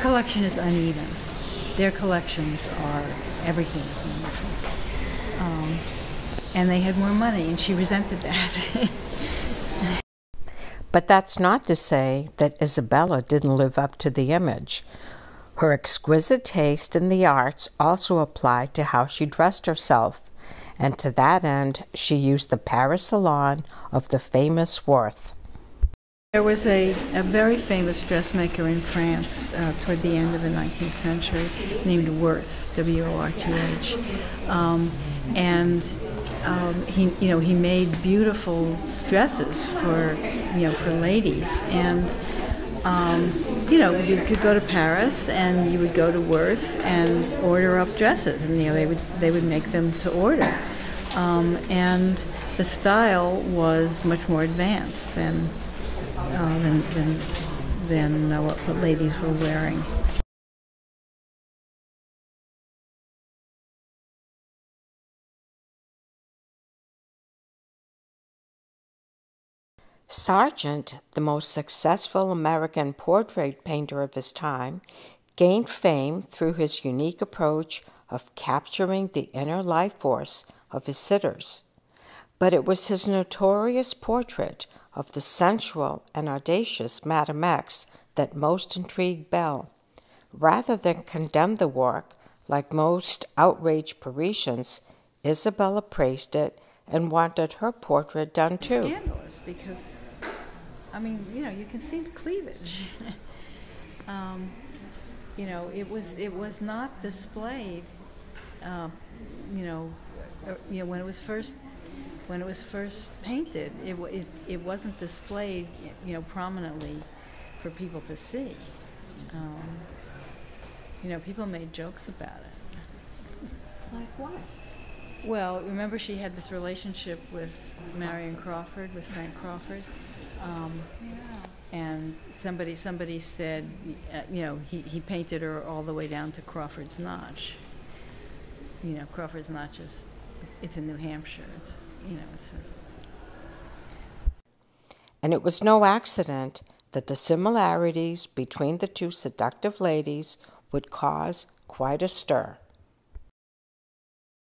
collection is uneven. Their collections are everything is wonderful, um, and they had more money, and she resented that. but that's not to say that Isabella didn't live up to the image. Her exquisite taste in the arts also applied to how she dressed herself, and to that end she used the Paris salon of the famous Worth. There was a, a very famous dressmaker in France uh, toward the end of the 19th century named Worth, W-O-R-T-H, um, and um, he, you know, he made beautiful dresses for, you know, for ladies, and um, you know, you could go to Paris and you would go to Worth and order up dresses, and you know, they would they would make them to order, um, and the style was much more advanced than uh, than than, than uh, what, what ladies were wearing. Sargent, the most successful American portrait painter of his time, gained fame through his unique approach of capturing the inner life force of his sitters. But it was his notorious portrait of the sensual and audacious Madame X that most intrigued Belle. Rather than condemn the work, like most outraged Parisians, Isabella praised it and wanted her portrait done too. Scandalous because, I mean, you know, you can see the cleavage. um, you know, it was it was not displayed. Uh, you know, uh, you know when it was first when it was first painted, it, it, it wasn't displayed, you know, prominently for people to see. Um, you know, people made jokes about it. Like what? Well, remember she had this relationship with Marion Crawford, with Frank Crawford. Um, yeah. And somebody somebody said, uh, you know, he, he painted her all the way down to Crawford's Notch. You know, Crawford's Notch is, it's in New Hampshire. It's, you know, a and it was no accident that the similarities between the two seductive ladies would cause quite a stir.